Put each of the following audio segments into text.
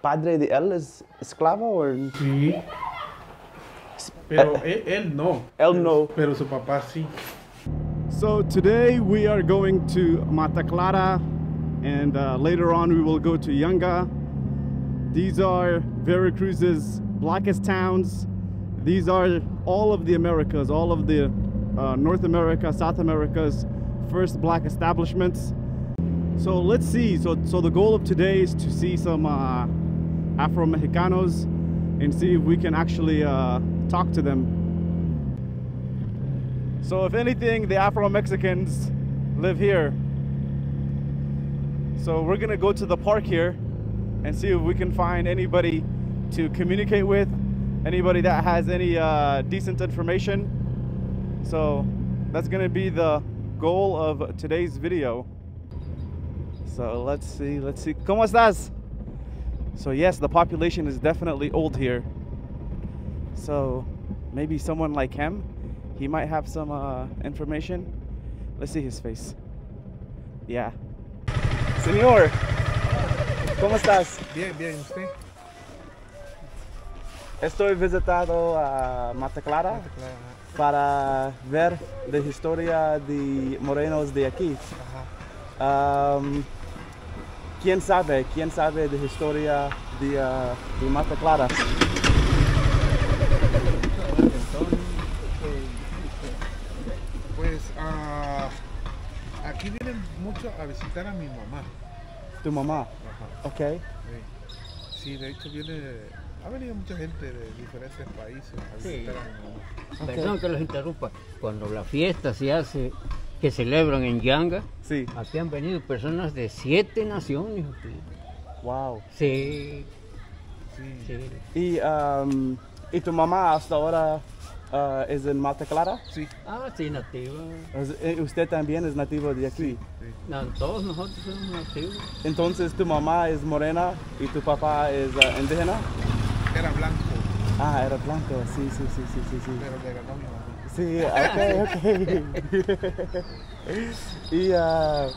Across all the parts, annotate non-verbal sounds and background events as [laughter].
padre de él es esclavo o Sí. Pero él, él no. él no? Pero su papá sí. So today we are going to Mata Clara and uh, later on we will go to Yanga. These are Veracruz's blackest towns. These are all of the Americas, all of the uh, North America, South America's first black establishments. So let's see. So, so the goal of today is to see some uh, Afro Mexicanos and see if we can actually uh, talk to them. So if anything, the Afro-Mexicans live here. So we're gonna go to the park here and see if we can find anybody to communicate with, anybody that has any uh, decent information. So that's gonna be the goal of today's video. So let's see, let's see. ¿Cómo estás? So yes, the population is definitely old here. So maybe someone like him, he might have some uh, information. Let's see his face. Yeah. Señor, ¿cómo estás? Bien, bien, usted. Estoy visitado a Mata Clara para ver la historia de morenos de aquí. Um, ¿Quién sabe? ¿Quién sabe de la historia de, uh, de Mata Clara? Pues ah, aquí vienen mucho a visitar a mi mamá. Tu mamá. Ajá, Ok. sí. Sí, de hecho viene, ha venido mucha gente de diferentes países a Sí. visitar a mi mamá. Perdón que los interrumpa. Cuando la fiesta se hace, que celebran en Yanga, Sí. aquí han venido personas de siete naciones. aquí. Wow. Sí, Sí. sí. ¿Y, um, ¿y tu mamá hasta ahora uh, es en Mata Clara? Sí, Ah, sí, nativa. Eh, ¿Usted también es nativo de aquí? sí. No, todos nosotros somos nativos. Entonces tu mamá es morena y tu papá es uh, indígena? Era blanco, Ah, era blanco, sí, sí, sí, sí, sí. sí. pero le ganó mi mamá. Sí, ok, ok. [laughs] y uh,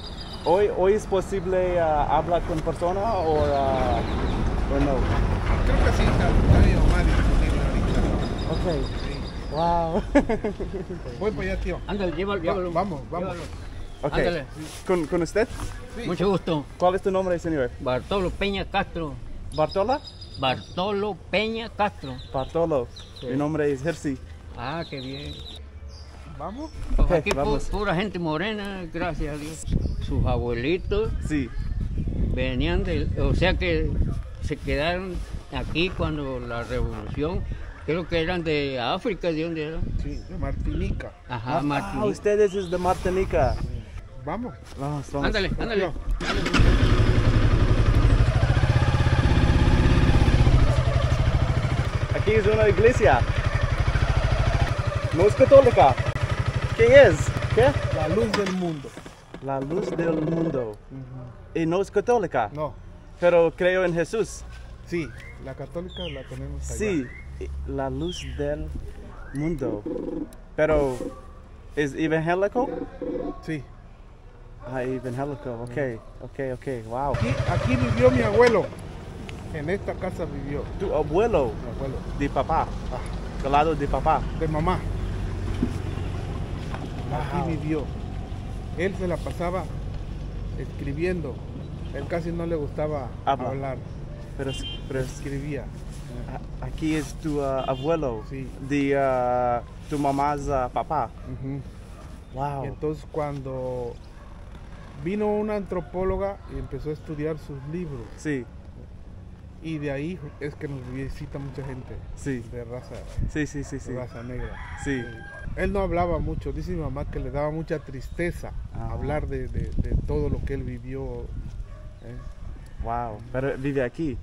hoy, hoy es posible uh, hablar con persona o, uh, o no? Creo que sí, está, está mi mamá disponible ahorita. Ok, Sí. wow. [laughs] Voy para allá, tío. Ándale, llévalo, Va- llévalo. vamos, vamos. Llévalo. Ok, Ándale. ¿Con, ¿con usted? Sí. Mucho gusto. ¿Cuál es tu nombre, señor? Bartolo Peña Castro. ¿Bartola? Bartolo Peña Castro. Bartolo. Sí. Mi nombre es Jersey. Ah, qué bien. Vamos. Pues aquí pu- pura gente morena, gracias a Dios. Sus abuelitos Sí. venían de, o sea que se quedaron aquí cuando la revolución, creo que eran de África, ¿de dónde eran? Sí, de Martinica. Ajá, Ah, Martinica. ustedes es de Martinica. Vamos. Vamos, vamos. Ándale, ándale. Aquí es una iglesia. No es católica. ¿Quién es? ¿Qué? La luz del mundo. La luz del mundo. Y no es católica. No, Pero creo en Jesús. sí, la católica la tenemos allá. Sí, la luz del mundo. Pero, ¿es evangélico? Sí. Ah, evangélico, ok, ok, ok, wow. Aquí, aquí vivió mi abuelo. En esta casa vivió Tu abuelo mi abuelo. de papá, Ah, del lado de papá. de mamá. Wow. Aquí vivió. Él se la pasaba escribiendo. Él casi no le gustaba Habla. hablar. Pero, pero es- Escribía. a- aquí es tu ah, abuelo Sí. de ah, tu mamás ah, papá. Wow. Entonces cuando vino una antropóloga y empezó a estudiar sus libros. Sí, Y de ahí es que nos visita mucha gente sí, de raza, sí, sí, sí, sí. raza negra. Sí. Él no hablaba mucho, dice mi mamá que le daba mucha tristeza Ah. hablar de, de- de todo lo que él vivió. ¿eh? Wow. Pero vive aquí.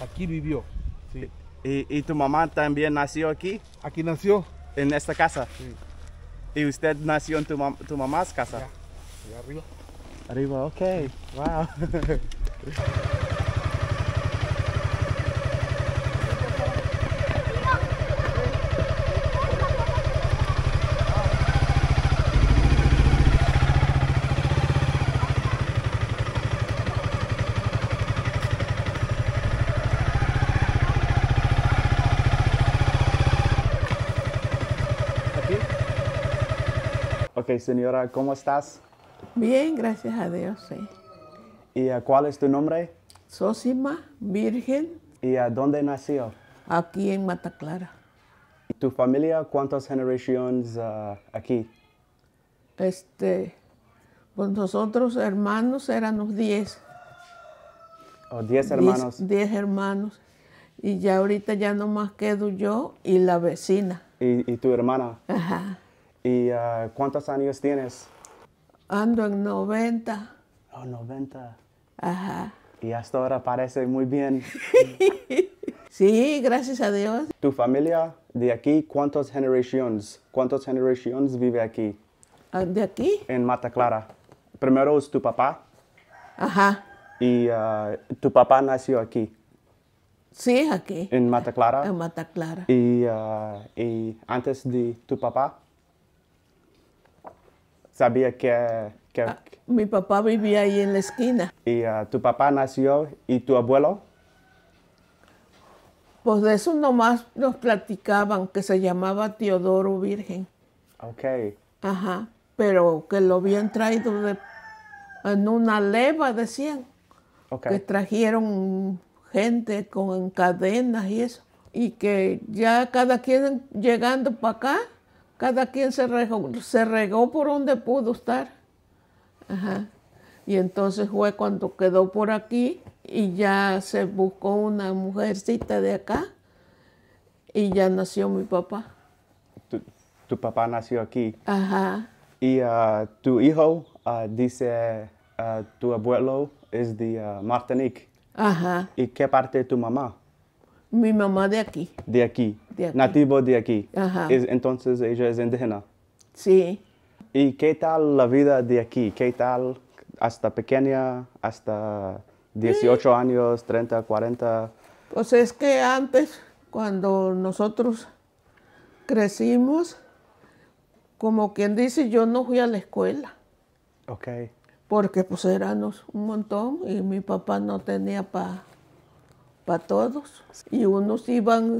Aquí vivió, sí. ¿Y, y tu mamá también nació aquí, Aquí nació, en esta casa? sí. ¿Y usted nació en tu, mam- tu mamás casa? allá arriba. Arriba, ok. Wow. [laughs] Ok, señora, ¿cómo estás? Bien, gracias a Dios, sí. ¿Y uh, cuál es tu nombre? Sosima, virgen, ¿Y uh, dónde nació? aquí en Mataclara. ¿Y tu familia cuántas generaciones uh, aquí? Este, pues nosotros hermanos éramos 10. ¿O diez diez- hermanos? 10 hermanos. Y ya ahorita ya nomás quedo yo y la vecina. ¿Y, y tu hermana? Ajá. ¿Y uh, cuántos años tienes? Ando en 90. Oh, 90. Ajá. Y hasta ahora parece muy bien. [laughs] Sí, gracias a Dios. ¿Tu familia de aquí cuántas generaciones? ¿Cuántas generaciones vive aquí Ah, De aquí. en Mata Clara? Primero es tu papá Ajá. y uh, tu papá nació aquí Sí, aquí. en Mata Clara. En Mataclara. Y, uh, y antes de tu papá, sabía que, que Ah, Mi papá vivía ahí en la esquina. y, uh, tu papá nació y tu abuelo. Pues de eso nomás nos platicaban, que se llamaba Teodoro Virgen. Ok, Ajá. Pero que lo habían traído de, en una leva, decían. ok. Que trajeron gente con cadenas y eso. Y que ya cada quien llegando para acá, cada quien se regó, se regó por donde pudo estar. Ajá. Y entonces fue cuando quedó por aquí y ya se buscó una mujercita de acá y ya nació mi papá. Tu, tu papá nació aquí. Ajá. Y uh, tu hijo uh, dice uh, tu abuelo es de Martinique. Ajá. ¿Y qué parte de tu mamá? Mi mamá de aquí. De aquí. De aquí. Nativo de aquí. Ajá. Es- entonces ella es indígena. Sí. ¿Y qué tal la vida de aquí? ¿Qué tal hasta pequeña, hasta 18 años, 30, 40? Pues es que antes, cuando nosotros crecimos, como quien dice, yo no fui a la escuela, Ok, porque pues éramos un montón y mi papá no tenía para todos. Y unos iban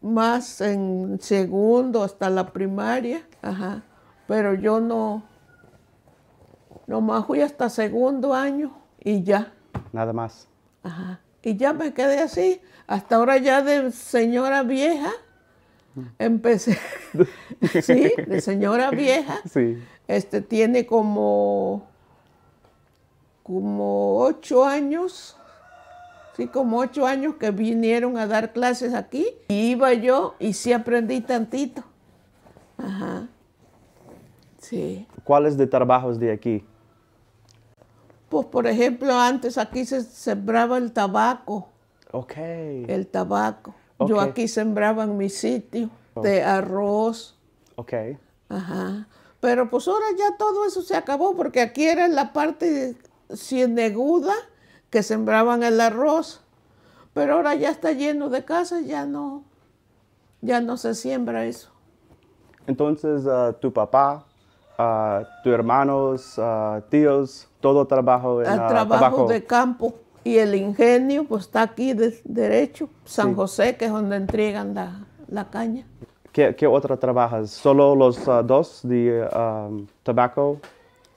más en segundo hasta la primaria, ajá. Pero yo no, nomás fui hasta segundo año y ya. nada más. Ajá. Y ya me quedé así. Hasta ahora ya de señora vieja. Empecé. [laughs] sí, de señora vieja. Sí. Este tiene como. como ocho años. Sí, como ocho años que vinieron a dar clases aquí. Y iba yo y sí aprendí tantito. Ajá. Sí. ¿Cuáles de trabajos de aquí? Pues por ejemplo, antes aquí se sembraba el tabaco. Ok. el tabaco. Yo Ok. aquí sembraba en mi sitio de arroz, Ok. ajá. Pero pues ahora ya todo eso se acabó porque aquí era la parte cieneguda que sembraban el arroz. Pero ahora ya está lleno de casas, ya no, ya no se siembra eso. Entonces, uh, tu papá, uh, tus hermanos, uh, tíos, todo trabajo en El trabajo tabaco. de campo y el ingenio pues está aquí de- derecho, San Sí. José, que es donde entregan la, la caña. ¿Qué, qué otro trabajas? ¿Solo los dos de um, tabaco?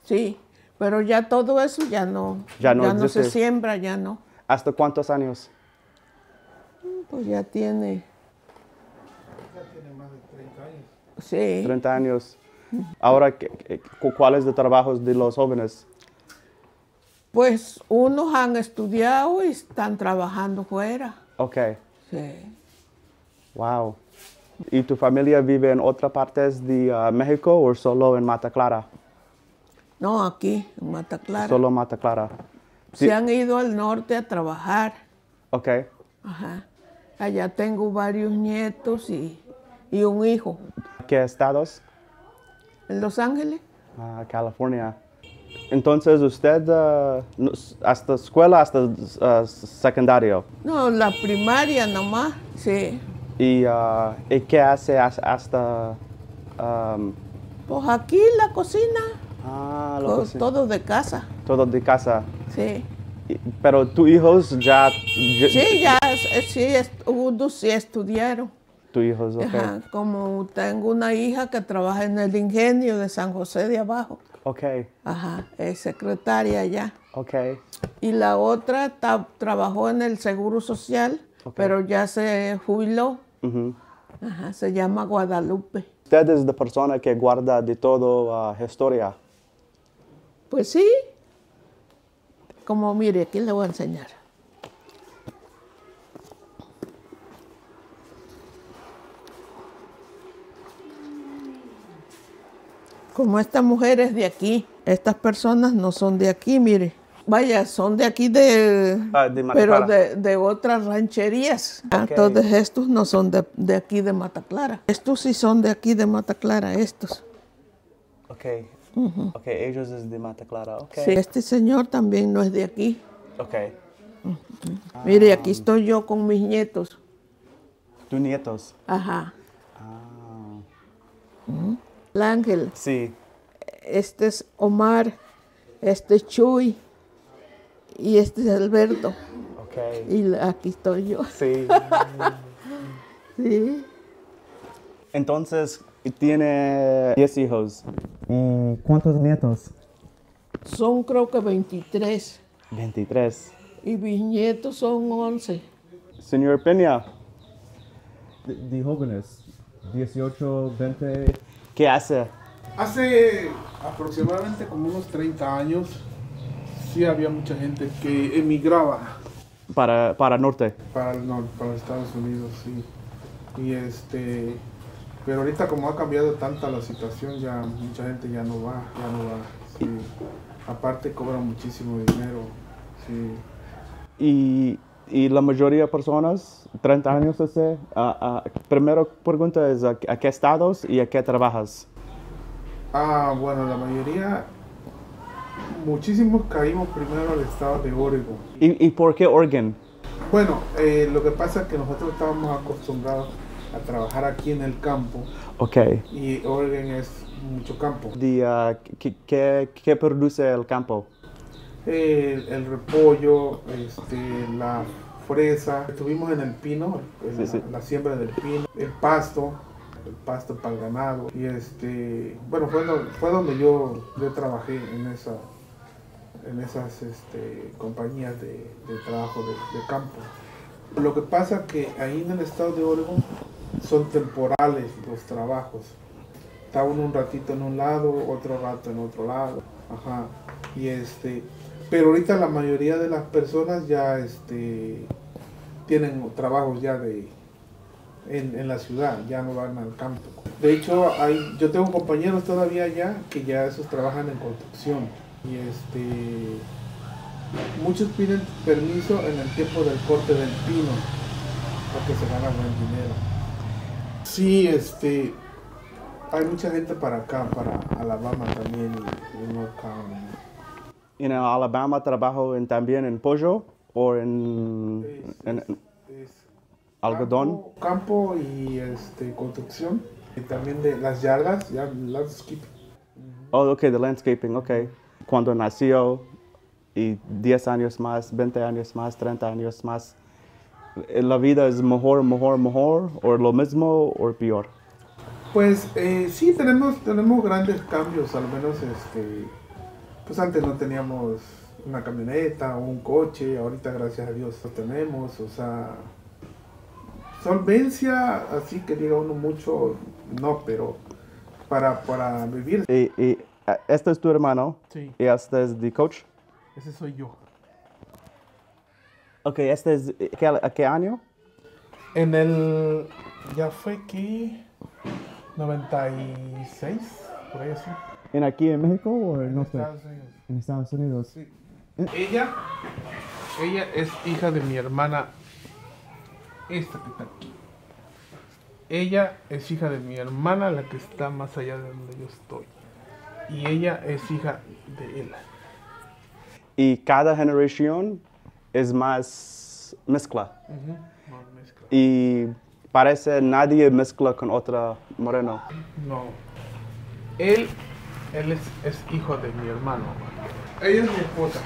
Sí, pero ya todo eso ya no, Ya no se existe. siembra, ya no. ¿Hasta cuántos años? Pues ya tiene. Sí, 30 años. Ahora, ¿qué- qué- cu- ¿cuáles de trabajos de los jóvenes? pues unos han estudiado y están trabajando fuera. Ok, Sí. wow. ¿Y tu familia vive en otras partes de uh, México o solo en Mata Clara? No, aquí, en Mata Clara. Solo Mata Clara. Se han ido al norte a trabajar. Ok. Ajá. Allá tengo varios nietos y, y un hijo. ¿Qué estados? En Los Ángeles. Ah, California. Entonces, usted uh, hasta escuela, hasta uh, secundario. No, la primaria nomás. Sí. ¿Y, uh, ¿y qué hace has- hasta... um, Pues aquí la cocina. Ah, lo to- que sí. todo de casa. todo de casa? Sí. Pero tus hijos ya... ya- Sí, ya, eh, sí, unos sí estudiaron. Tu hijos, ok. Ajá, como tengo una hija que trabaja en el ingenio de San José de Abajo. Ok, Ajá, es secretaria allá. ok. Y la otra trabajó en el Seguro Social, pero ya se jubiló. Ujú. Ajá, se llama Guadalupe. Usted es la persona que guarda de todo ah, historia. Pues sí. Como mire, aquí le voy a enseñar. Como esta mujer es de aquí, estas personas no son de aquí, mire. Vaya, son de aquí de... Ah, de pero de, de otras rancherías. Ah. Todos estos no son de, de aquí de Mata Clara. Estos sí son de aquí de Mata Clara, estos. Ok. Ok, ellos es de Mata Clara, ok. Sí, Este señor también no es de aquí. Ok. Mire, aquí estoy yo con mis nietos. ¿Tus nietos? Ajá. Ah. El ángel. Sí. Este es Omar. Este es Chuy. Y este es Alberto. Ok. Y aquí estoy yo. Sí. [laughs] Sí. Entonces, tiene 10 hijos. ¿Y cuántos nietos? Son creo que 23. 23. Y mis nietos son 11. Señor Peña, De, de jóvenes, 18, 20, ¿qué hace? Hace aproximadamente como unos 30 años, sí había mucha gente que emigraba Para, para norte. para el norte, para Estados Unidos, sí. Y este, pero ahorita como ha cambiado tanta la situación, ya mucha gente ya no va, ya no va. Sí. Aparte cobran muchísimo dinero, sí. Y, y la mayoría de personas, 30 años hace, ah, ah, primero pregunta es ¿a, a qué estados y a qué trabajas? Ah, bueno, la mayoría, muchísimos caímos primero al estado de Oregon. ¿Y, y por qué Oregon? Bueno, eh, lo que pasa es que nosotros estábamos acostumbrados a trabajar aquí en el campo Ok. y Oregon es mucho campo. Ah, ¿qué, qué, qué produce el campo? El, el repollo, este, la fresa, estuvimos en el pino, en Sí, la, sí. la siembra del pino, el pasto, el pasto para el ganado y este, bueno, fue, do- fue donde yo, yo trabajé en esa en esas este, compañías de, de trabajo de, de campo. Lo que pasa que ahí en el estado de Oregon son temporales los trabajos. Está uno un ratito en un lado, otro rato en otro lado. Ajá. Y este, pero ahorita la mayoría de las personas ya este tienen trabajos ya de en, en la ciudad, ya no van al campo. De hecho, hay, yo tengo compañeros todavía allá que ya esos trabajan en construcción. Y este muchos piden permiso en el tiempo del corte del pino porque se gana buen dinero. Sí, este hay mucha gente para acá, para Alabama también y. ¿En Alabama trabajo en, también en pollo o en, en- en Es algodón? Campo, campo y este construcción. Y también de las yardas, ya landscape. Oh, ok, de landscaping, ok. Cuando nació y 10 años más, 20 años más, 30 años más, ¿la vida es mejor, mejor, mejor? ¿O lo mismo o peor? Pues eh, sí, tenemos, tenemos grandes cambios, al menos este, pues antes no teníamos una camioneta o un coche, ahorita gracias a Dios lo tenemos, o sea, solvencia, así que diga uno mucho, no, pero para, para vivir. Y, y, eh, este es tu hermano Sí, y este es the coach. ese soy yo. Ok, este es, eh, ¿qué, a qué año? En el, ya fue que 96, por ahí así. ¿En aquí en México o en, no sé, Estados Unidos. en Estados Unidos? Sí. Ella, ella es hija de mi hermana, esta que está aquí. Ella es hija de mi hermana, la que está más allá de donde yo estoy. Y ella es hija de él. Y cada generación es más mezcla. Y parece nadie mezcla con otra moreno. No. Él, él es, es hijo de mi hermano. Ella es mi esposa.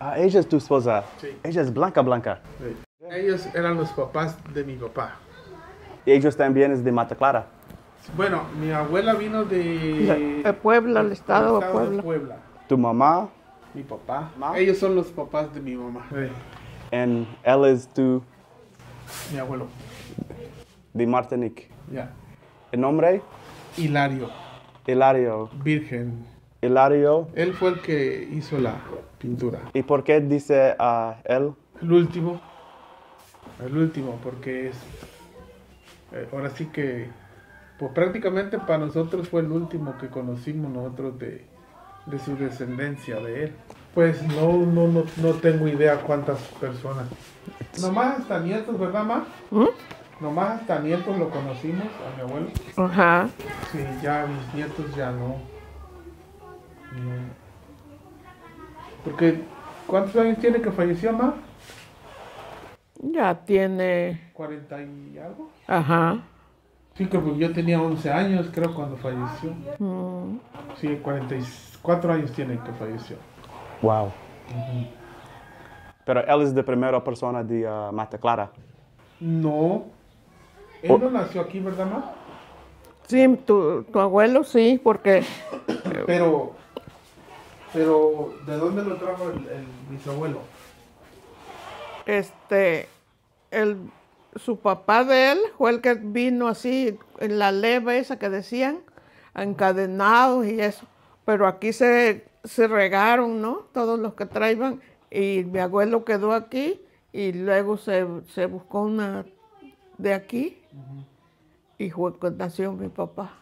Ah, ella es tu esposa. Sí. Ella es blanca, blanca. Ellos eran los papás de mi papá. Ellos también es de Mata Clara. Bueno, mi abuela vino de, De Puebla, el estado de Puebla. Puebla. Tu mamá, Mi papá. Ellos son los papás de mi mamá. and él es tu Mi abuelo. de Martinique. Ya. El nombre, Hilario, Hilario. virgen. Hilario. Él fue el que hizo la pintura. ¿Y por qué dice a él? El último. El último, porque es. eh, ahora sí que. Pues prácticamente para nosotros fue el último que conocimos nosotros de, de su descendencia, de él. Pues no, no, no, no tengo idea cuántas personas. Nomás hasta nietos, ¿verdad, ma? ¿Mm? Nomás hasta nietos lo conocimos, a mi abuelo. Ajá. Sí, ya mis nietos ya no. No. Porque, ¿cuántos años tiene que falleció, ma? Ya tiene. 40 y algo. Ajá. Sí, que pues yo tenía 11 años, creo, cuando falleció. Mm. Sí, 44 años tiene que falleció. Wow. Pero él es de primera persona de ah, Mata Clara. No. Él no nació aquí, ¿verdad, ma? Sí, tu, tu abuelo sí, porque [clears throat] Pero, pero, ¿de dónde lo trajo el, el bisabuelo? este el su papá de él fue el que vino así en la leva esa que decían encadenados y eso pero aquí se, se regaron no todos los que traían y mi abuelo quedó aquí y luego se, se buscó una de aquí y fue cuando nació mi papá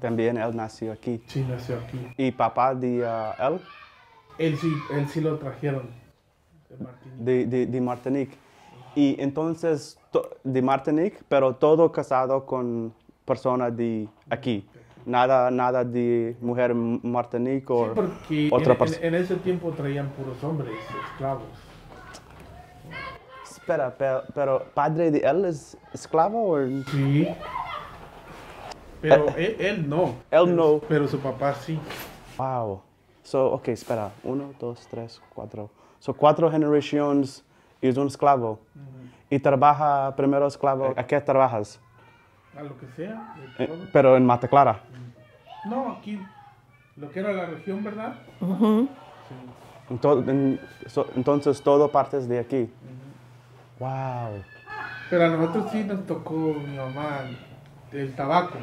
También él nació aquí. Sí, nació aquí. ¿Y papá de ah, él? Él sí, él sí lo trajeron. De Martinique. De, de, de Martinique. Y entonces, to- de Martinique, pero todo casado con persona de aquí. Nada, nada de mujer Martinique o Porque otra persona. en- en ese tiempo traían puros hombres, esclavos. Espera, pero, pero padre de él es esclavo o Sí. Pero él, él no. Él Pero- no. Pero su papá sí. Wow. So, ok, espera. Uno, dos, tres, cuatro. So, cuatro generaciones y es un esclavo. Y trabaja primero esclavo. ¿A qué trabajas? A lo que sea. de Eh, pero en Mata Clara. No, aquí. Lo que era la región, ¿verdad? Sí. Ento- en- so- entonces, todo partes de aquí. Wow. Pero a nosotros sí nos tocó mi mamá el tabaco.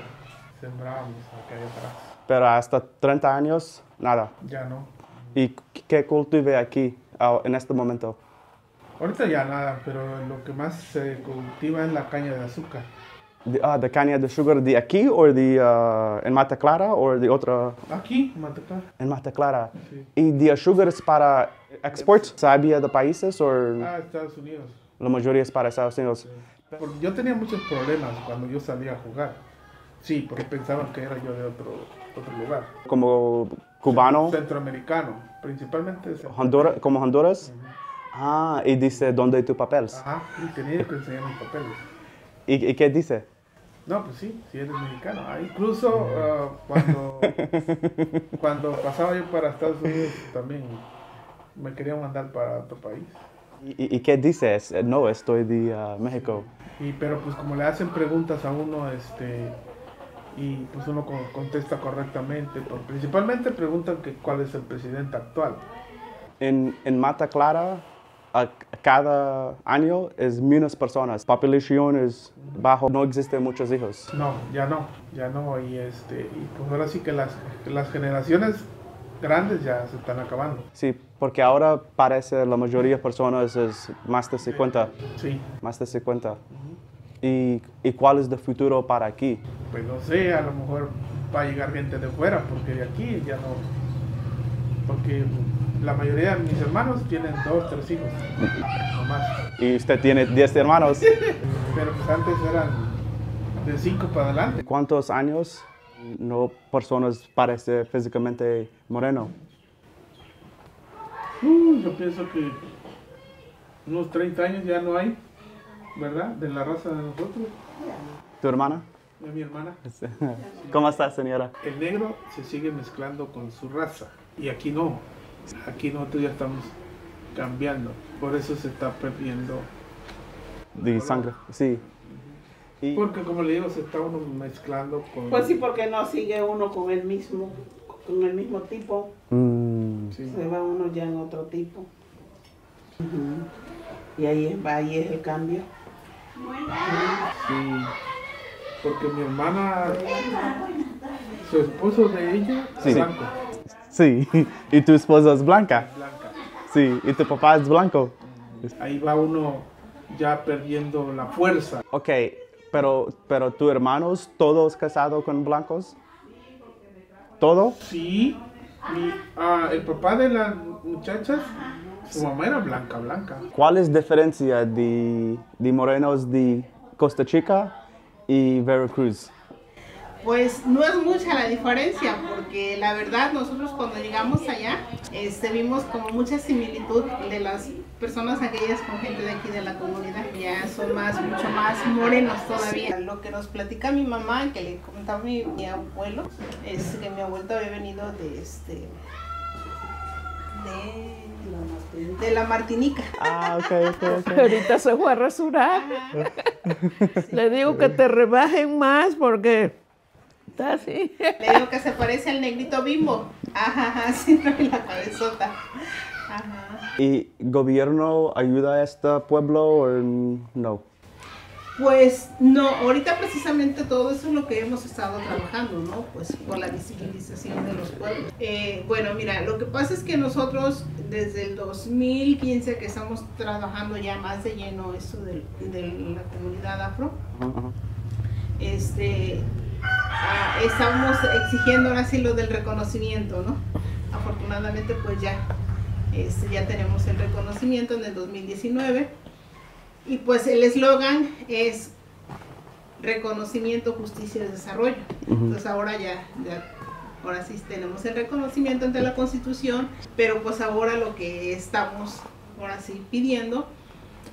Sembrábamos acá atrás. Pero hasta 30 años, nada. Ya no. ¿Y qué cultive aquí en este momento? Ahorita ya nada, pero lo que más se cultiva es la caña de azúcar. De, ah, de caña de sugar de aquí o de ah, en Mata Clara o de otra Aquí, en Matacá. en Mata Clara? Sí. ¿Y de sugar es para export? ¿Sabía de países o Ah, Estados Unidos. la mayoría es para Estados Unidos? Porque yo tenía muchos problemas cuando yo salía a jugar. Sí, porque pensaban que era yo de otro, otro lugar. Como cubano, Centroamericano, principalmente. Honduras, como Honduras. Ah, y dice dónde tus papeles. Ajá, y tenía que enseñar mis papeles. ¿Y, y qué dice? No, pues sí, sí eres mexicano. Ah, incluso ah, cuando, [laughs] cuando pasaba yo para Estados Unidos también me querían mandar para otro país. ¿Y, y qué dices? No, estoy de ah, México. Y, pero pues como le hacen preguntas a uno, este, y pues uno co- contesta correctamente, principalmente preguntan que cuál es el presidente actual. En, en Mata Clara, a- cada año es menos personas. Populación es bajo, no existen muchos hijos. No, ya no, ya no, y este, y pues ahora sí que las, las generaciones grandes ya se están acabando. Sí, porque ahora parece la mayoría de personas es más de 50. Sí, Más de 50. ¿Y, ¿Y cuál es el futuro para aquí? pues no sé, a lo mejor va a llegar gente de fuera, porque de aquí ya no, porque la mayoría de mis hermanos tienen dos, tres hijos, [laughs] no más. Y usted tiene 10 hermanos. [laughs] Pero pues antes eran de cinco para adelante. ¿Cuántos años no personas parece físicamente moreno? Uh, yo pienso que unos 30 años ya no hay, ¿verdad? De la raza de nosotros, ¿Tu hermana? de mi hermana. [laughs] ¿Cómo está, señora? El negro se sigue mezclando con su raza y aquí no. Aquí nosotros ya estamos cambiando. Por eso se está perdiendo. De sangre. Sí. Y- Porque como le digo, se está uno mezclando con... Pues sí, porque no sigue uno con el mismo, con el mismo tipo. Mm, Sí. Se va uno ya en otro tipo. Y ahí es, ahí es el cambio. Sí, porque mi hermana, su esposo de ella, Sí. es blanco, Sí, y tu esposa es blanca. blanca. Sí, y tu papá es blanco. Ahí va uno ya perdiendo la fuerza. Ok, pero, pero tus hermanos, todos casados con blancos? ¿Todo? Sí, mi- ah, el papá de las muchachas, su mamá era blanca, blanca. ¿Cuál es la diferencia de, de morenos de Costa Chica y Veracruz? Pues no es mucha la diferencia, porque la verdad nosotros cuando llegamos allá este, vimos como mucha similitud de las personas aquellas con gente de aquí de la comunidad. Ya son más, mucho más morenos todavía. Lo que nos platica mi mamá, que le comentaba mi, mi abuelo, es que mi abuelo había venido de este de, de la Martinica. Ah, ok, ok, ok. [laughs] Ahorita se fue a rasurar. [laughs] Le digo que te rebajen más porque está así. Le digo que se parece al negrito bimbo. Ajá, ajá, [laughs] sí, trae la cabezota. Ajá. ¿Y gobierno ayuda a este pueblo o no? Pues no, ahorita precisamente todo eso es lo que hemos estado trabajando, ¿no? Pues por la visibilización de los pueblos. Eh, bueno, mira, lo que pasa es que nosotros desde el 2015 que estamos trabajando ya más de lleno eso de, la comunidad afro, este, estamos exigiendo ahora sí lo del reconocimiento, ¿no? Afortunadamente pues ya, este, ya tenemos el reconocimiento en el 2019. Y pues el eslogan es reconocimiento, justicia y desarrollo. Entonces ahora ya, ya, ahora sí tenemos el reconocimiento ante la Constitución, pero pues ahora lo que estamos ahora sí pidiendo,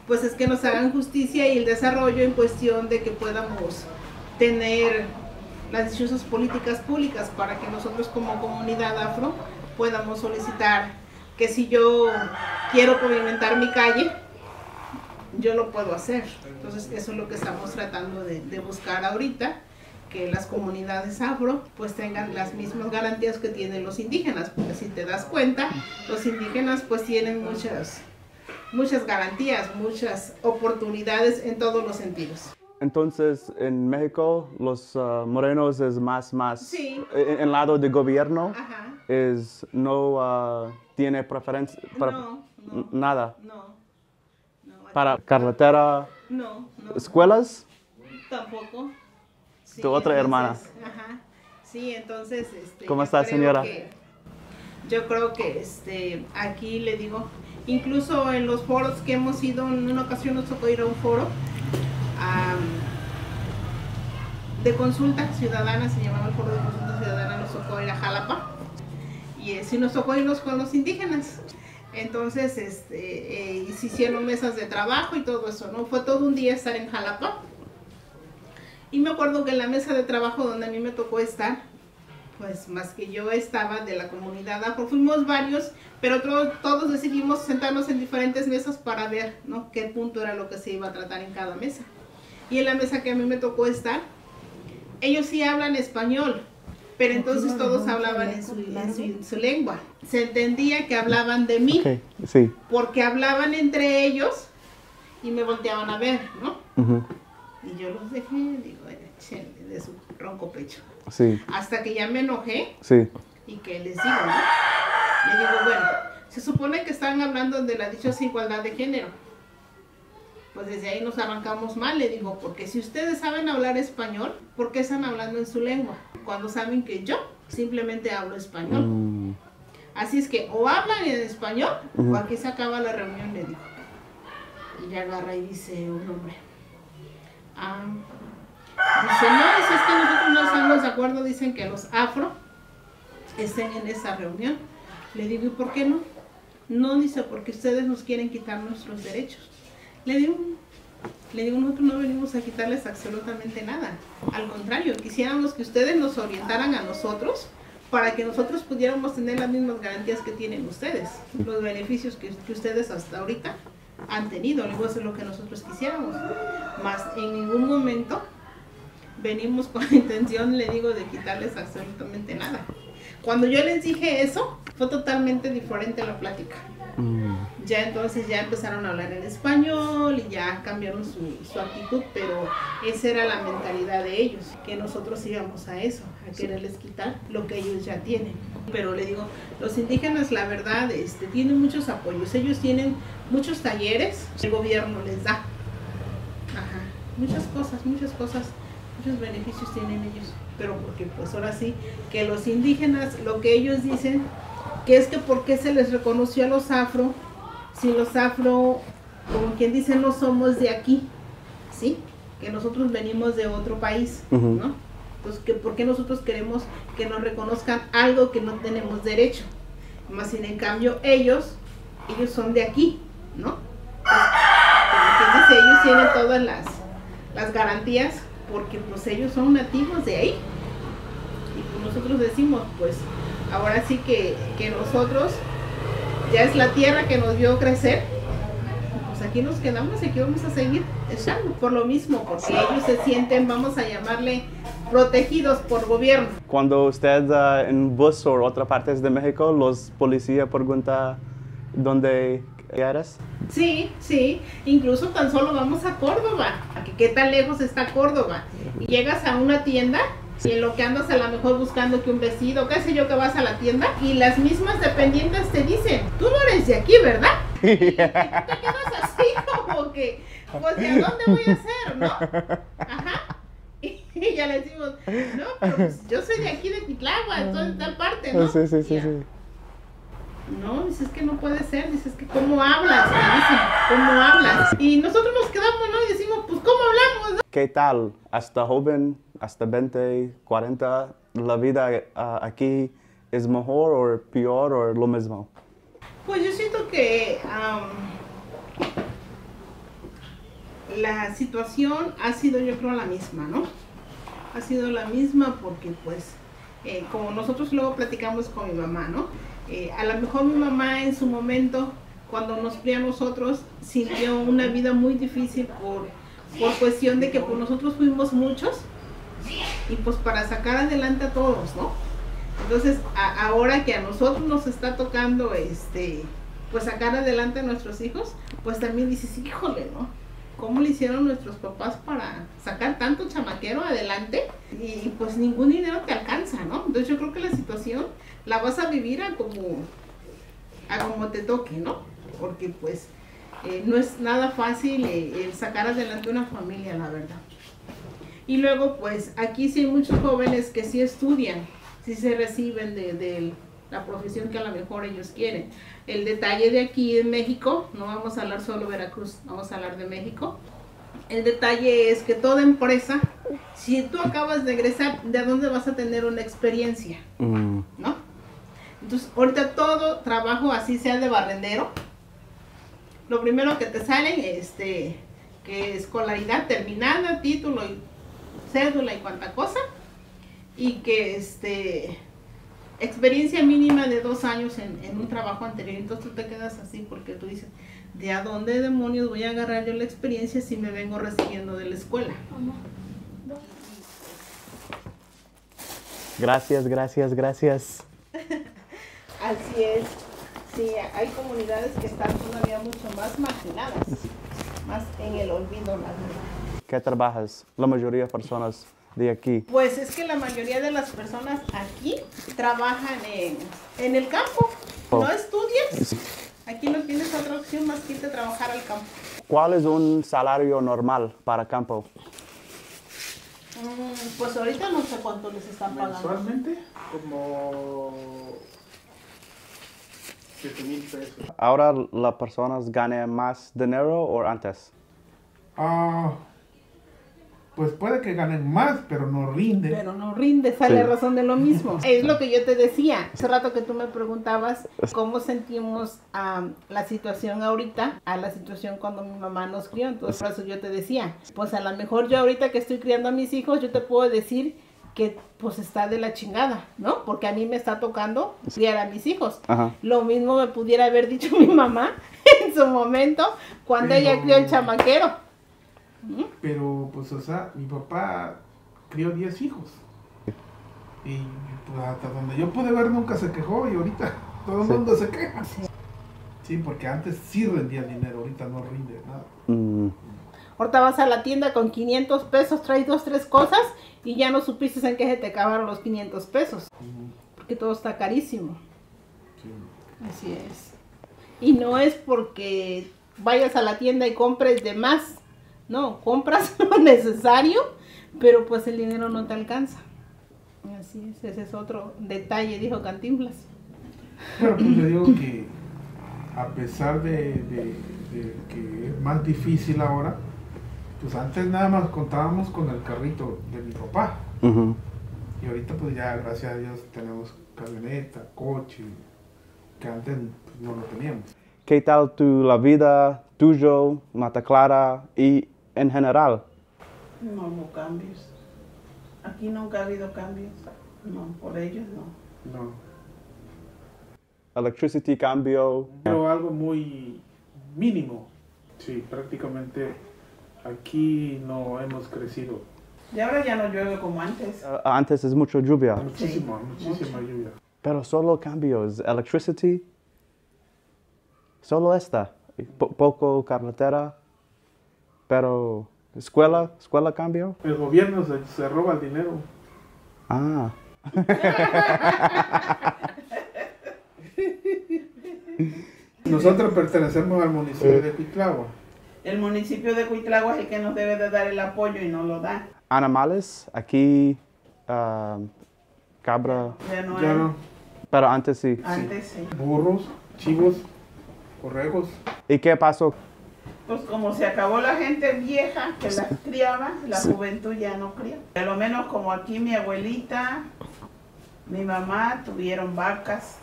pues es que nos hagan justicia y el desarrollo en cuestión de que podamos tener las dichosas políticas públicas para que nosotros como comunidad afro podamos solicitar que si yo quiero pavimentar mi calle, yo lo puedo hacer. Entonces eso es lo que estamos tratando de, buscar ahorita, que las comunidades afro pues tengan las mismas garantías que tienen los indígenas, porque si te das cuenta, los indígenas pues tienen muchas, muchas garantías, muchas oportunidades en todos los sentidos. Entonces, en México, los ah, morenos es más, más, Sí. en en lado de gobierno, Ajá. es no ah, tiene preferencia para No, no. n- nada. No. Para carretera, escuelas, Tampoco. Sí, Tu otra hermana. Ajá. Sí, entonces, este, ¿Cómo está, señora? que- yo creo que este, aquí le digo, incluso en los foros que hemos ido, en una ocasión nos tocó ir a un foro de consulta ciudadana, se llamaba el foro de consulta ciudadana, nos tocó ir a Jalapa y eh, sí nos tocó irnos con los indígenas. Entonces, este, eh, se hicieron mesas de trabajo y todo eso, ¿no? Fue todo un día estar en Jalapa. Y me acuerdo que en la mesa de trabajo donde a mí me tocó estar, pues más que yo estaba de la comunidad fuimos varios, pero todos decidimos sentarnos en diferentes mesas para ver, ¿no? Qué punto era lo que se iba a tratar en cada mesa. Y en la mesa que a mí me tocó estar, ellos sí hablan español, pero entonces todos hablaban en su, en su- en su lengua. Se entendía que hablaban de mí sí. porque hablaban entre ellos y me volteaban a ver, ¿no? Y yo los dejé, digo, "Ay, chele, de su ronco pecho. Sí, Hasta que ya me enojé sí. y que les digo, ¿no? Le digo, bueno, se supone que están hablando de la dichosa igualdad de género. Pues desde ahí nos arrancamos mal, le digo, porque si ustedes saben hablar español, ¿por qué están hablando en su lengua? Cuando saben que yo simplemente hablo español. Mm, Así es que o hablan en español o aquí se acaba la reunión, le dijo. Y ya agarra y dice un hombre. Ah, dice, no, es que nosotros no estamos de acuerdo, dicen que los afro estén en esa reunión. Le digo, ¿y por qué no? No, dice, porque ustedes nos quieren quitar nuestros derechos. Le digo, nosotros no venimos a quitarles absolutamente nada. Al contrario, quisiéramos que ustedes nos orientaran a nosotros para que nosotros pudiéramos tener las mismas garantías que tienen ustedes, los beneficios que, ustedes hasta ahorita han tenido. Le digo, eso es lo que nosotros quisiéramos. Más en ningún momento venimos con la intención, le digo, de quitarles absolutamente nada. Cuando yo les dije eso, fue totalmente diferente la plática. Ya entonces ya empezaron a hablar en español y ya cambiaron su, su actitud, pero esa era la mentalidad de ellos, que nosotros íbamos a eso, a quererles quitar lo que ellos ya tienen. Pero le digo, los indígenas la verdad este, tienen muchos apoyos, ellos tienen muchos talleres, el gobierno les da. Ajá, muchas cosas, muchas cosas, muchos beneficios tienen ellos, pero porque pues ahora sí, que los indígenas, lo que ellos dicen, que es que por qué se les reconoció a los afro, si los afro, como quien dice, no somos de aquí, ¿sí? Que nosotros venimos de otro país, ¿no? Entonces, que ¿por qué nosotros queremos que nos reconozcan algo que no tenemos derecho? Más sin en cambio, ellos, ellos son de aquí, ¿no? Como quien dice, ellos tienen todas las, las garantías porque pues ellos son nativos de ahí. Y pues nosotros decimos, pues ahora sí que, que nosotros ya es la tierra que nos vio crecer. Pues aquí nos quedamos y aquí vamos a seguir estando por lo mismo, porque ellos se sienten, vamos a llamarle, protegidos por gobierno. Cuando usted ah, en bus o otra partes de México, los policías preguntan dónde eres. Sí, sí, incluso tan solo vamos a Córdoba, que qué tan lejos está Córdoba. Y llegas a una tienda y en lo que andas a lo mejor buscando que un vestido, qué sé yo, que vas a la tienda y las mismas dependientes te dicen, tú no eres de aquí, ¿verdad? [laughs] Y tú te quedas así como que, pues, ¿de a dónde voy a ser, no? Ajá. Y ya les decimos, no, pero pues, yo soy de aquí de Titlagua, entonces tal parte, ¿no? Sí, sí, sí, sí. No, dices que no puede ser, dices que cómo hablas, me dicen, cómo hablas. Y nosotros nos quedamos, ¿no? Y decimos, pues cómo hablamos, ¿no? ¿Qué tal? Hasta joven, hasta 20, 40, la vida ah, aquí es mejor o peor o lo mismo? Pues yo siento que la situación ha sido yo creo la misma, ¿no? Ha sido la misma porque pues eh, como nosotros luego platicamos con mi mamá, ¿no? Eh, a lo mejor mi mamá en su momento, cuando nos crió a nosotros, sintió una vida muy difícil por, por cuestión de que pues, nosotros fuimos muchos y pues para sacar adelante a todos, ¿no? Entonces, ahora que a nosotros nos está tocando este pues sacar adelante a nuestros hijos, pues también dices, híjole, ¿no? ¿Cómo le hicieron nuestros papás para sacar tanto chamaquero adelante? Y pues ningún dinero te alcanza, ¿no? Entonces yo creo que la situación la vas a vivir a como, a como te toque, ¿no? Porque pues eh, no es nada fácil eh, el sacar adelante una familia, la verdad. Y luego, pues aquí sí hay muchos jóvenes que sí estudian, sí se reciben de, de la profesión que a lo mejor ellos quieren. El detalle de aquí en México, no vamos a hablar solo Veracruz, vamos a hablar de México. El detalle es que toda empresa, si tú acabas de egresar, ¿de dónde vas a tener una experiencia? Mm, ¿no? Entonces, ahorita todo trabajo, así sea de barrendero, lo primero que te salen, este, que escolaridad terminada, título y cédula y cuanta cosa, y que este experiencia mínima de dos años en, en un trabajo anterior. Entonces tú te quedas así porque tú dices, ¿de a dónde demonios voy a agarrar yo la experiencia si me vengo recibiendo de la escuela? Gracias, gracias, gracias. Así es. Sí, hay comunidades que están todavía mucho más marginadas, más en el olvido. ¿Qué trabajas? La mayoría de personas de aquí. Pues es que la mayoría de las personas aquí trabajan en, en el campo. Oh. No estudias. Aquí no tienes otra opción más que irte a trabajar al campo. ¿Cuál es un salario normal para campo? Mm, pues ahorita no sé cuánto les están pagando. Mensualmente, como 7 mil pesos. ¿Ahora las personas ganan más dinero o antes? Ah, pues puede que ganen más, pero no rinde. Pero no rinde, sale Sí. razón de lo mismo. [laughs] Es lo que yo te decía. Hace rato que tú me preguntabas cómo sentimos am, la situación ahorita a la situación cuando mi mamá nos crió. Entonces, por eso yo te decía, pues a lo mejor yo ahorita que estoy criando a mis hijos, yo te puedo decir que pues está de la chingada, ¿no? Porque a mí me está tocando criar a mis hijos. Ajá. Lo mismo me pudiera haber dicho [laughs] mi mamá en su momento cuando ella crió el chamaquero. Pero, pues, o sea, mi papá crió 10 hijos. Y pues, hasta donde yo pude ver nunca se quejó y ahorita todo el mundo se queja. Sí, porque antes sí rendía dinero, ahorita no rinde nada. Mm. Ahorita vas a la tienda con 500 pesos, traes dos, tres cosas y ya no supiste en qué se te acabaron los 500 pesos. Porque todo está carísimo. Así es. Y no es porque vayas a la tienda y compres de más. No, compras [laughs] lo necesario, pero pues el dinero no te alcanza. Así es, ese es otro detalle, dijo Cantinflas. Pero pues le digo [laughs] que a pesar de, de- de que es más difícil ahora, pues antes nada más contábamos con el carrito de mi papá. Ujú. Y ahorita pues ya gracias a Dios tenemos camioneta, coche, que antes pues, no lo teníamos. ¿Qué tal tu, la vida tuyo, Mata Clara y en general? No hubo cambios. Aquí nunca ha habido cambios. No, por ellos no. No. Electricity cambio. Pero algo muy mínimo. Sí, prácticamente aquí no hemos crecido. Y ahora ya no llueve como antes. Uh, Antes es mucho lluvia, Muchísima, muchísima lluvia. pero solo cambios. Electricity, solo esta. Po- poco carretera, pero escuela, escuela cambio. El gobierno se, se roba el dinero. Ah, [laughs] Nosotros pertenecemos al municipio de Cuitlagua. El municipio de Cuitlagua es el que nos debe de dar el apoyo y no lo da. animales, aquí, ah, cabra, Ya no Ya hay. no. pero antes sí. Antes sí. Burros, chivos, correjos. ¿Y qué pasó? Pues como se acabó la gente vieja que las criaba, la juventud ya no cría. Por lo menos como aquí mi abuelita, mi mamá tuvieron vacas,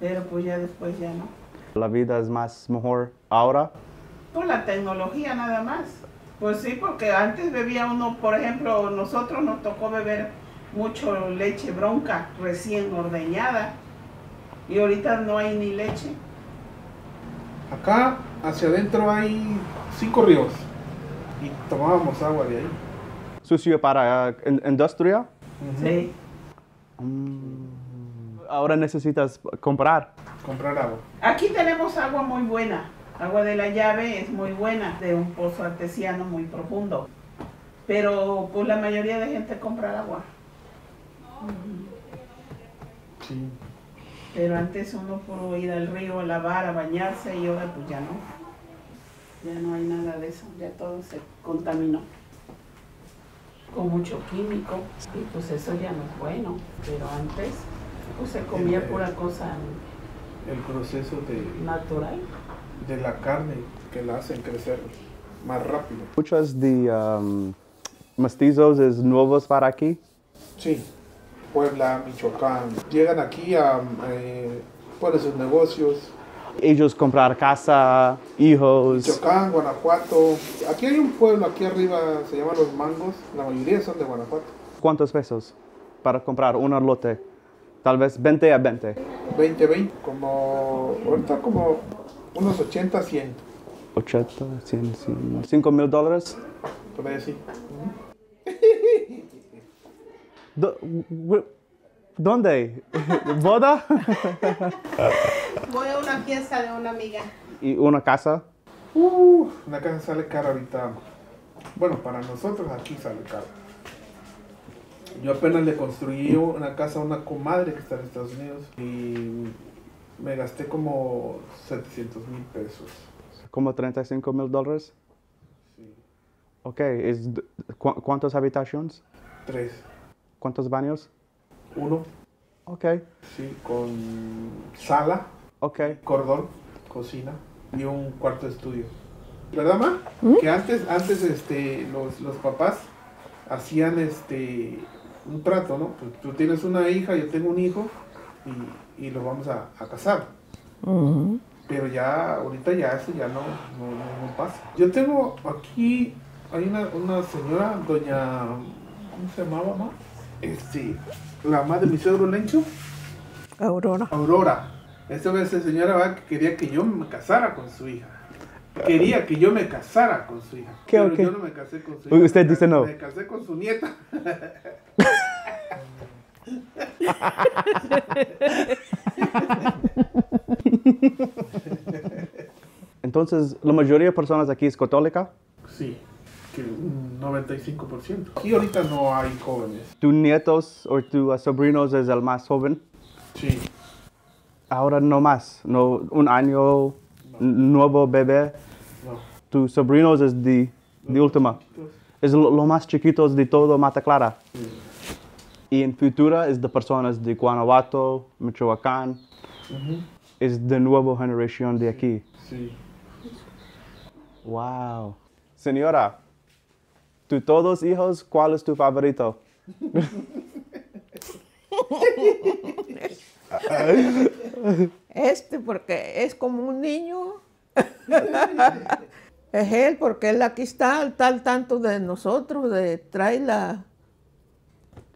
pero pues ya después ya no. La vida es más mejor ahora. Por la tecnología nada más. Pues sí, porque antes bebía uno, por ejemplo, nosotros nos tocó beber mucho leche bronca recién ordeñada y ahorita no hay ni leche. Acá hacia adentro hay cinco ríos y tomábamos agua de ahí. Sucio para in- industria. Sí. Ahora necesitas comprar. Comprar agua. Aquí tenemos agua muy buena. Agua de la llave es muy buena, de un pozo artesiano muy profundo. Pero pues la mayoría de gente compra agua. Sí. Pero antes uno pudo ir al río a lavar, a bañarse y ahora pues ya no. Ya no hay nada de eso, ya todo se contaminó. Con mucho químico. Y pues eso ya no es bueno. Pero antes pues se comía pura cosa El proceso de, natural. De la carne que la hacen crecer más rápido. Muchos de um, mestizos es nuevos para aquí. Sí. Puebla, Michoacán. Llegan aquí a eh, poner sus negocios. Ellos comprar casa, hijos. Michoacán, Guanajuato. Aquí hay un pueblo aquí arriba, se llama Los Mangos. La mayoría son de Guanajuato. ¿Cuántos pesos para comprar un lote? Tal vez 20 a 20. 20, 20, como ahorita como unos 80, 100, 80, 100, 100, 5 mil dólares. [laughs] Do- wh- ¿Dónde? [laughs] ¿Boda? Voy a una fiesta de una amiga. ¿Y una casa? Uh, una casa sale cara ahorita. Bueno, para nosotros aquí sale cara. Yo apenas le construí una casa a una comadre que está en Estados Unidos y me gasté como 700 mil pesos. Como 35 mil dólares. Sí. Ok, es, cu- ¿cuántas habitaciones? Tres. ¿Cuántos baños? Uno, Ok, sí, con sala, ok. cordón, cocina y un cuarto de estudio. ¿Verdad, ma? Que antes, antes este, los, los papás hacían este un trato, ¿no? Pues tú tienes una hija, yo tengo un hijo y, y lo vamos a, a casar. Pero ya, ahorita ya eso ya no, no, no- no pasa. Yo tengo aquí, hay una, una señora, doña, ¿cómo se llamaba, ma? Este, la mamá de mi suegro Lencho. Aurora. Aurora. Esta vez esa señora quería que yo me casara con su hija. quería que yo me casara con su hija. ¿Qué, pero qué? yo no me casé con su Uy, hija. usted dice no. Me casé con su nieta. [laughs] Entonces, la mayoría de personas aquí es católica. Sí, que un 95%. Aquí ahorita no hay jóvenes. ¿Tus nietos o tus sobrinos es el más joven? Sí, Ahora no más, no un año, n- nuevo bebé. no. Tus sobrinos es de, de última. Es lo, lo más chiquitos de todo Mata Clara. Y en futura es de personas de Guanajuato, Michoacán. Es de nueva generación de aquí. Sí. Wow. Señora, ¿tú todos hijos, cuál es tu favorito? Este porque es como un niño. es él porque él aquí está, al tanto de nosotros, de trae la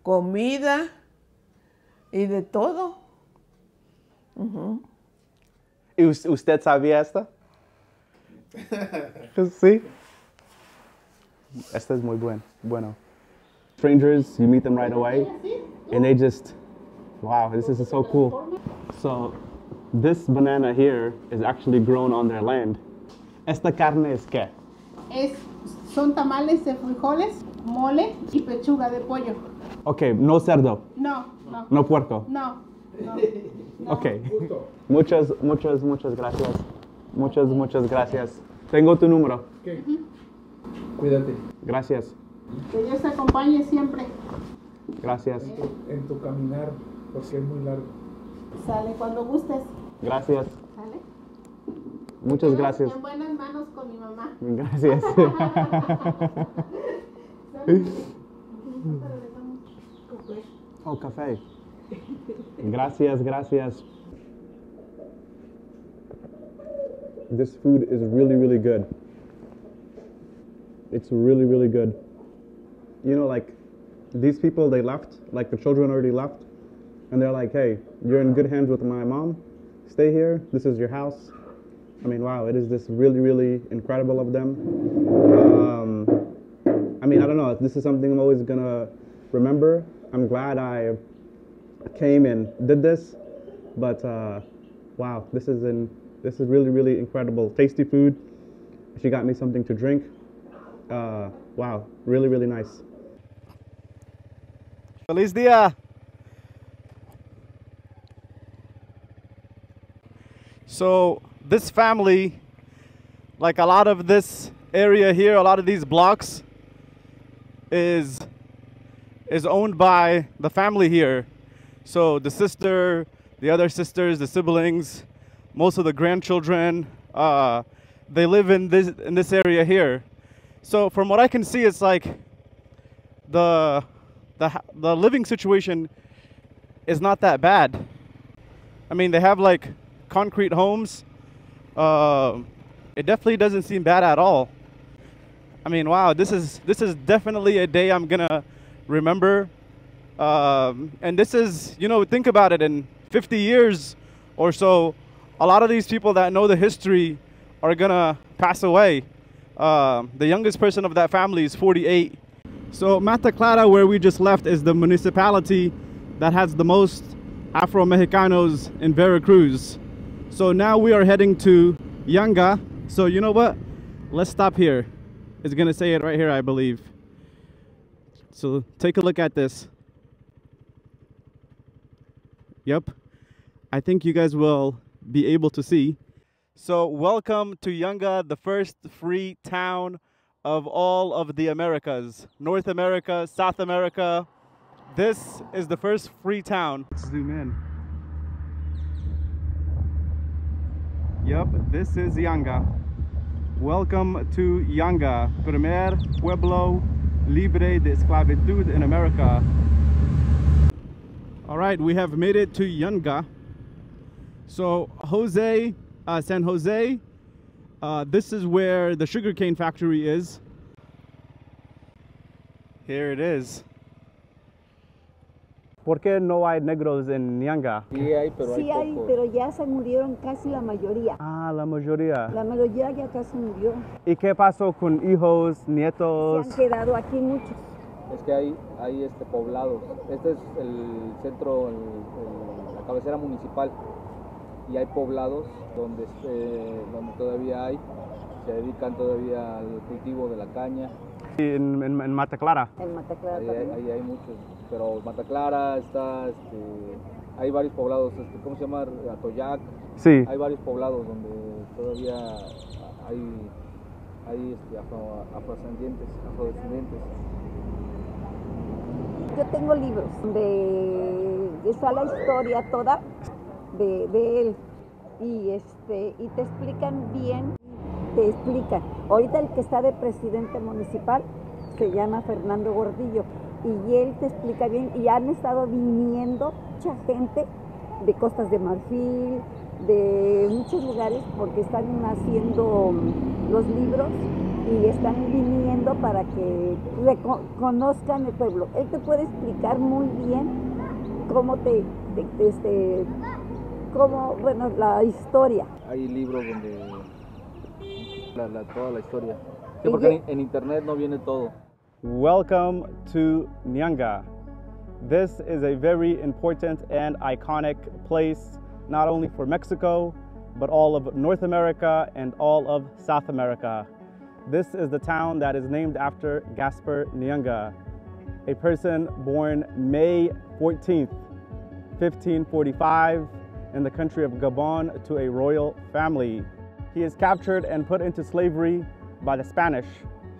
comida y de todo. ¿Y us- usted sabía esta? [laughs] sí. Este es muy buen, bueno. Strangers, you meet them right away, and they just, wow, this is so cool. So, this banana here is actually grown on their land. Esta carne es qué? Es, son tamales de frijoles, mole y pechuga de pollo. Ok, no cerdo, No, no, no puerco. no. no. [laughs] Ok. Muchas, muchas, muchas gracias. Muchas, muchas gracias. Tengo tu número. Cuídate Gracias. Que Dios te acompañe siempre. Gracias. en tu caminar, porque es muy largo. Sale cuando gustes. Gracias. ¿Sale? Muchas gracias. En buenas manos con mi mamá. Gracias. [laughs] [laughs] Oh, café. Gracias, gracias. This food is really, really good. It's really, really good. You know, like these people, they left, like the children already left, and they're like, hey, you're in good hands with my mom. Stay here. This is your house. I mean, wow, it is just really, really incredible of them. Um, I mean, I don't know. This is something I'm always gonna remember. I'm glad I came and did this, but uh, wow, this is in this is really, really incredible. Tasty food. She got me something to drink. Uh, wow, really, really nice. Feliz día. So this family, like a lot of this area here, a lot of these blocks, is is owned by the family here. So the sister, the other sisters, the siblings, most of the grandchildren, uh, they live in this in this area here. So from what I can see, it's like the the the living situation is not that bad. I mean, they have like concrete homes. Uh, it definitely doesn't seem bad at all. I mean, wow, this is this is definitely a day I'm gonna remember. Um, and this is, you know, think about it. In 50 years or so, a lot of these people that know the history are gonna pass away. Um, the youngest person of that family is 48. So Mata Clara, where we just left, is the municipality that has the most Afro Mexicanos in Veracruz. So now we are heading to Yanga. So you know what? Let's stop here. It's gonna say it right here, I believe. So take a look at this. Yep. I think you guys will be able to see. So welcome to Yanga, the first free town of all of the Americas. North America, South America. This is the first free town. Let's Zoom in. Yep, this is Yanga. Welcome to Yanga, primer pueblo libre de esclavitud in America. All right, we have made it to Yanga. So Jose, uh, San Jose, uh, this is where the sugarcane factory is. Here it is. ¿Por qué no hay negros en Nyanga? Sí hay, pero Sí hay hay, pocos. pero ya se murieron casi la mayoría. Ah, la mayoría. La mayoría ya casi murió. ¿Y qué pasó con hijos, Se nietos? han quedado aquí muchos. Es que hay, hay este, poblados. Este es el centro, el- el- la cabecera municipal. Y hay poblados donde, este, donde todavía hay, se dedican todavía al cultivo de la caña. En, en, en Mata Clara. En Mataclara Ahí hay, también. ahí hay muchos. Pero Mata Clara está, este, hay varios poblados, este, ¿cómo se llama? Atoyac. Sí. Hay varios poblados donde todavía hay, hay este, afro, afrodescendientes, afrodescendientes. Yo tengo libros donde está la historia toda de, de él y este y te explican bien, te explican. Ahorita el que está de presidente municipal se llama Fernando Gordillo y él te explica bien y han estado viniendo mucha gente de Costas de Marfil, de muchos lugares porque están haciendo mm, los libros y están viniendo para que conozcan el pueblo. Él te puede explicar muy bien cómo te, te- este, cómo, bueno, la historia. Hay libros donde la, la- toda la historia. Sí, porque en internet no viene todo. Welcome to Nyanga. This is a very important and iconic place, not only for Mexico, but all of North America and all of South America. This is the town that is named after Gaspar Nyanga, a person born May 14th, 1545, in the country of Gabon to a royal family. He is captured and put into slavery by the Spanish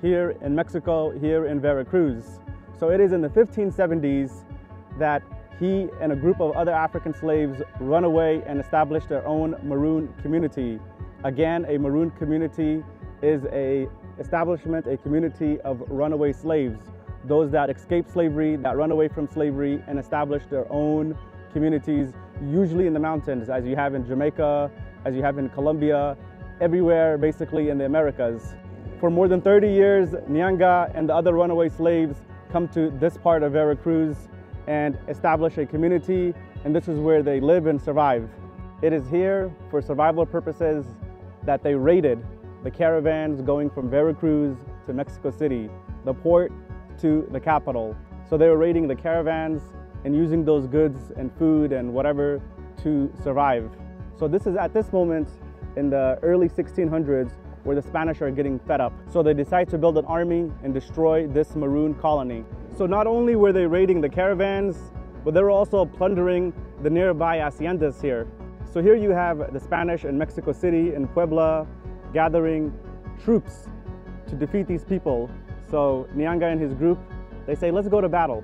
here in Mexico, here in Veracruz. So it is in the 1570s that he and a group of other African slaves run away and establish their own Maroon community. Again, a Maroon community is a establishment, a community of runaway slaves, those that escape slavery, that run away from slavery and establish their own communities, usually in the mountains, as you have in Jamaica, as you have in Colombia, everywhere basically in the Americas. For more than 30 years, Nyanga and the other runaway slaves come to this part of Veracruz and establish a community, and this is where they live and survive. It is here for survival purposes that they raided the caravans going from Veracruz to Mexico City, the port to the capital. So they were raiding the caravans and using those goods and food and whatever to survive. So this is at this moment in the early 1600s where the Spanish are getting fed up. So they decide to build an army and destroy this maroon colony. So not only were they raiding the caravans, but they were also plundering the nearby haciendas here. So here you have the Spanish in Mexico City and Puebla gathering troops to defeat these people. So Nyanga and his group, they say, let's go to battle.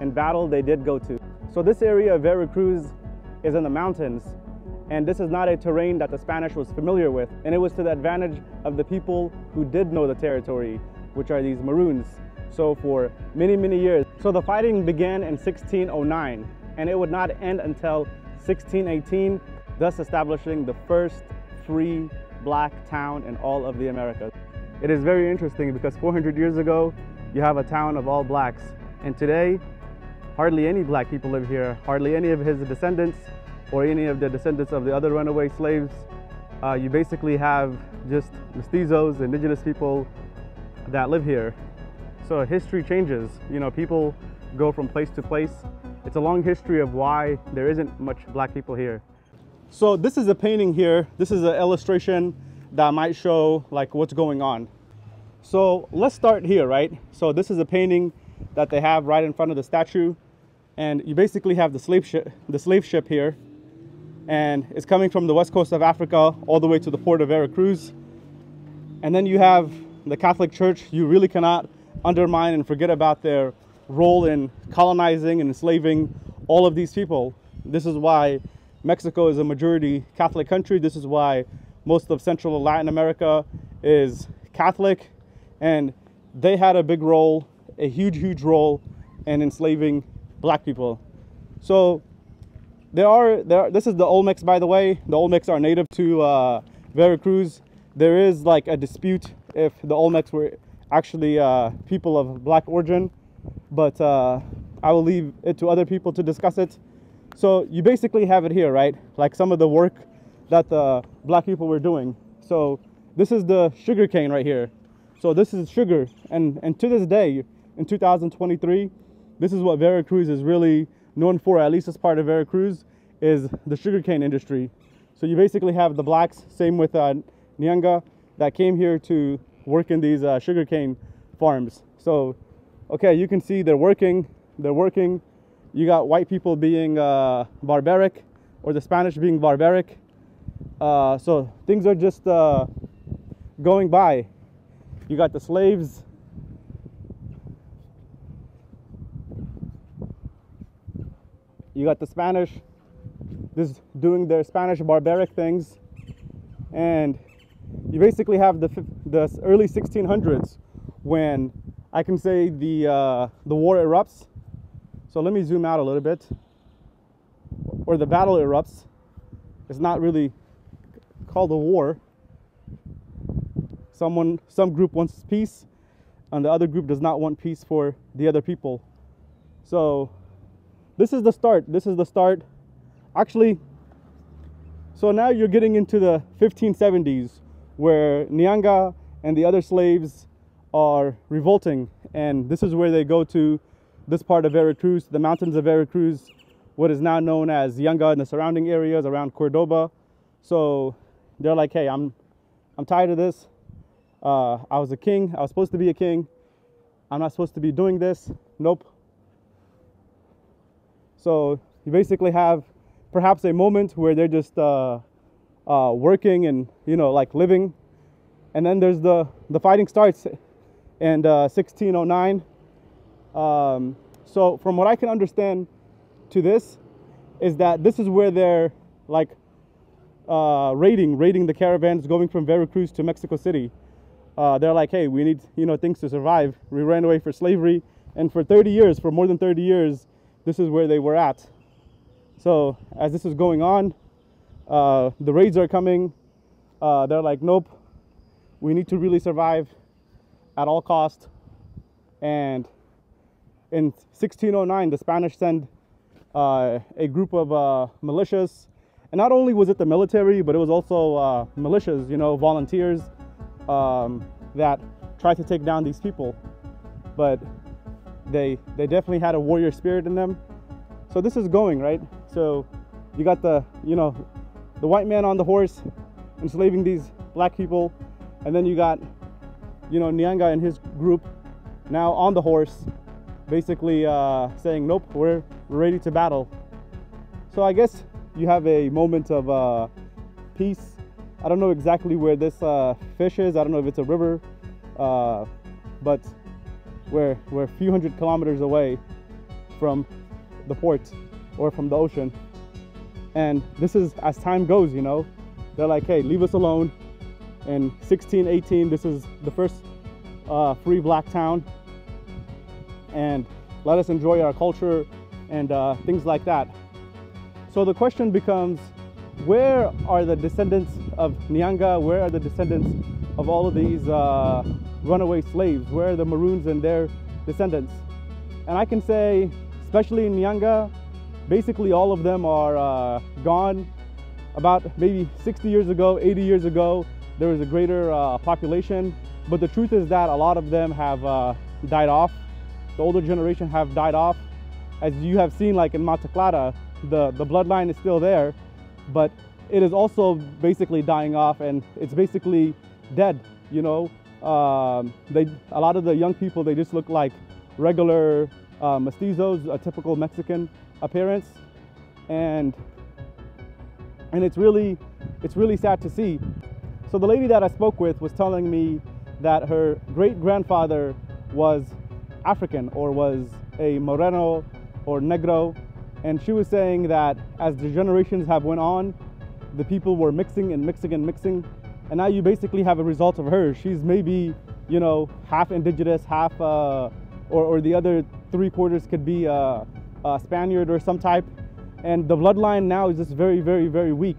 And battle they did go to. So this area of Veracruz is in the mountains, and this is not a terrain that the Spanish was familiar with. And it was to the advantage of the people who did know the territory, which are these Maroons. So for many, many years. So the fighting began in 1609, and it would not end until 1618, thus establishing the first free black town in all of the Americas. It is very interesting because 400 years ago, you have a town of all blacks. And today, hardly any black people live here, hardly any of his descendants or any of the descendants of the other runaway slaves. Uh, you basically have just mestizos, indigenous people that live here. So history changes. You know, people go from place to place. It's a long history of why there isn't much black people here. So this is a painting here. This is an illustration that might show like what's going on. So let's start here, right? So this is a painting that they have right in front of the statue, and you basically have the slave ship, the slave ship here, and it's coming from the west coast of Africa all the way to the port of Veracruz. And then you have the Catholic Church. You really cannot undermine and forget about their role in colonizing and enslaving all of these people. This is why Mexico is a majority Catholic country. This is why most of Central Latin America is Catholic. And they had a big role, a huge, huge role in enslaving black people. So there are, there are, this is the Olmecs, by the way. The Olmecs are native to uh, Veracruz. There is like a dispute if the Olmecs were actually uh, people of black origin, but uh, I will leave it to other people to discuss it. So you basically have it here, right? Like some of the work that the black people were doing. So this is the sugar cane right here. So this is sugar, and and to this day, in 2023, this is what Veracruz is really known for. At least as part of Veracruz, is the sugarcane industry. So you basically have the blacks, same with uh, Nyanga, that came here to work in these uh, sugarcane farms. So, okay, you can see they're working, they're working. You got white people being uh, barbaric, or the Spanish being barbaric. Uh, so things are just uh, going by. You got the slaves. You got the Spanish just doing their Spanish barbaric things. And you basically have the, the early 1600s when I can say the, uh, the war erupts. So let me zoom out a little bit. Or the battle erupts. It's not really called a war. Someone, some group wants peace, and the other group does not want peace for the other people. So this is the start. This is the start. Actually, so now you're getting into the 1570s where Nyanga and the other slaves are revolting. And this is where they go to this part of Veracruz, the mountains of Veracruz, what is now known as Yanga and the surrounding areas around Cordoba. So they're like, hey, I'm, I'm tired of this. Uh, I was a king. I was supposed to be a king. I'm not supposed to be doing this. Nope. So you basically have perhaps a moment where they're just uh, uh, working and you know like living, and then there's the the fighting starts 1609. Uh, um, so from what I can understand to this is that this is where they're like uh, raiding raiding the caravans going from Veracruz to Mexico City. Uh, they're like, hey, we need you know things to survive. We ran away for slavery, and for 30 years, for more than 30 years, this is where they were at. So as this is going on, uh, the raids are coming. Uh, they're like, nope, we need to really survive at all cost. And in 1609, the Spanish send uh, a group of uh, militias. And not only was it the military, but it was also uh, militias, you know, volunteers um, that tried to take down these people. But they, they definitely had a warrior spirit in them. So this is going, right? So you got the, you know, the white man on the horse enslaving these black people. And then you got, you know, Nyanga and his group now on the horse, basically uh, saying, nope, we're, ready to battle. So I guess you have a moment of uh, peace. I don't know exactly where this uh, fish is. I don't know if it's a river, uh, but we're, we're a few hundred kilometers away from the port or from the ocean. And this is as time goes, you know, they're like, hey, leave us alone. In 1618, this is the first uh, free black town. And let us enjoy our culture and uh, things like that. So the question becomes, where are the descendants of Nyanga? Where are the descendants of all of these uh, runaway slaves? Where are the Maroons and their descendants? And I can say, especially in Nyanga, basically all of them are uh, gone. About maybe 60 years ago, 80 years ago, there was a greater uh, population. But the truth is that a lot of them have uh, died off. The older generation have died off. As you have seen, like in Mata Clara, the, the bloodline is still there, but it is also basically dying off and it's basically dead, you know. Um, they, a lot of the young people, they just look like regular uh, mestizos, a typical Mexican appearance. And and it's really it's really sad to see. So the lady that i spoke with was telling me that her great grandfather was african or was a moreno or negro. And she was saying that as the generations have went on the people were mixing and mixing and mixing and now you basically have a result of her she's maybe you know half indigenous half uh, or, or the other three quarters could be uh, uh, Spaniard or some type. And the bloodline now is just very, very, very weak.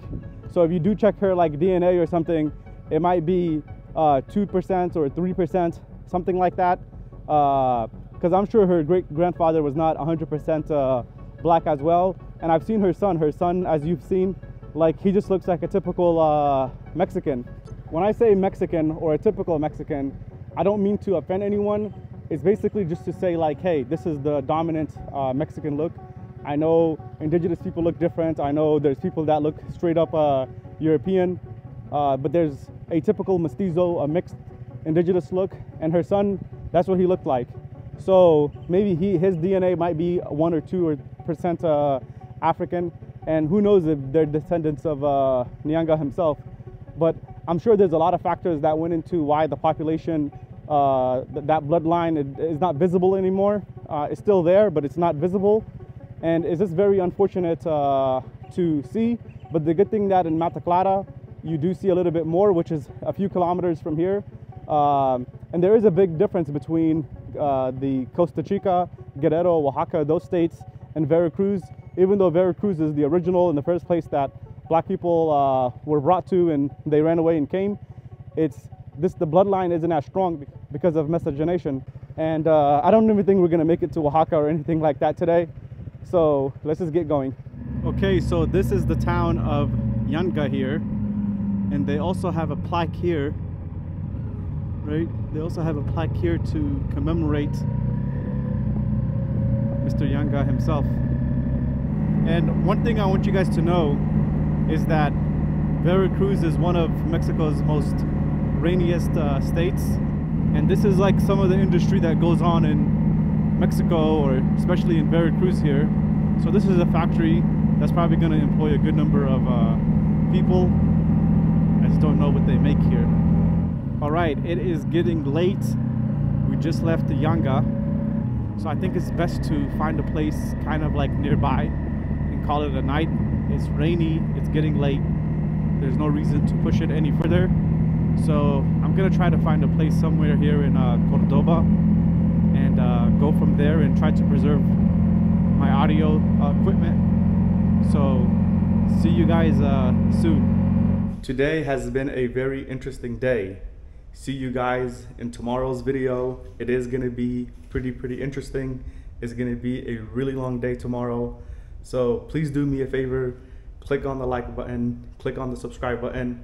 So if you do check her like DNA or something, it might be uh, 2% or 3%, something like that. Uh, because I'm sure her great grandfather was not 100% uh, black as well. And I've seen her son. Her son, as you've seen, like he just looks like a typical uh, Mexican. When I say Mexican or a typical Mexican, I don't mean to offend anyone. It's basically just to say like, hey, this is the dominant uh, Mexican look. I know indigenous people look different. I know there's people that look straight up uh, European, uh, but there's a typical mestizo, a mixed indigenous look, and her son, that's what he looked like. So maybe he, his DNA might be one or two or percent uh, African, and who knows if they're descendants of uh, Nyanga himself. But I'm sure there's a lot of factors that went into why the population, uh, th- that bloodline is not visible anymore. Uh, it's still there, but it's not visible. And it's just very unfortunate uh, to see. But the good thing that in Mata Clara, you do see a little bit more, which is a few kilometers from here. Um, and there is a big difference between uh, the Costa Chica, Guerrero, Oaxaca, those states, and Veracruz. Even though Veracruz is the original in the first place that black people uh, were brought to and they ran away and came, it's this the bloodline isn't as strong because of miscegenation. And uh, I don't even think we're gonna make it to Oaxaca or anything like that today. So let's just get going. Okay, so this is the town of Yanga here, and they also have a plaque here right? They also have a plaque here to commemorate Mr. Yanga himself. And one thing I want you guys to know is that Veracruz is one of Mexico's most rainiest uh, states. And this is like some of the industry that goes on in Mexico or especially in Veracruz here. So this is a factory that's probably going to employ a good number of uh, people. I just don't know what they make here. All right, it is getting late. We just left the Yanga. So I think it's best to find a place kind of like nearby and call it a night. It's rainy, it's getting late. There's no reason to push it any further. So I'm gonna try to find a place somewhere here in uh, Cordoba and uh, go from there and try to preserve my audio uh, equipment. So see you guys uh, soon. Today has been a very interesting day. See you guys in tomorrow's video. It is gonna be pretty, pretty interesting. It's gonna be a really long day tomorrow. So please do me a favor, click on the like button, click on the subscribe button.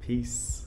Peace.